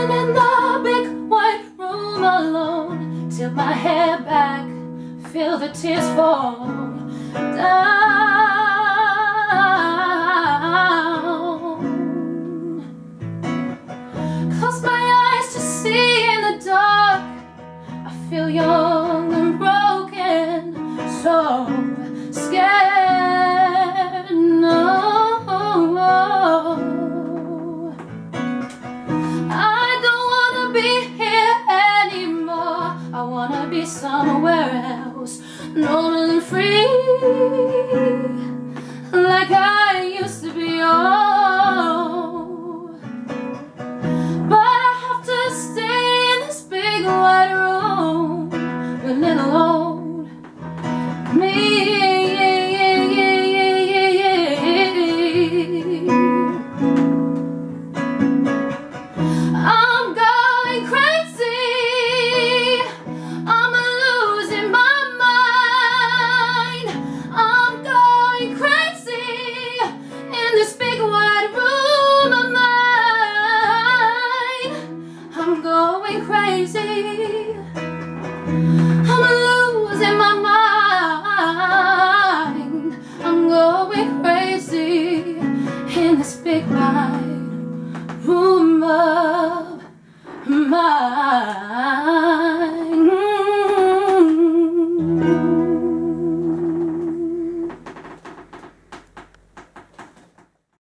Sitting in the big white room alone. Tilt my head back, feel the tears fall down. Close my eyes to see in the dark. I feel young and broken So scared, somewhere else, known and free, like I used to be. Oh, but I have to stay in this big white room with little old me. Crazy. I'm losing my mind. I'm going crazy In this big wide room of mine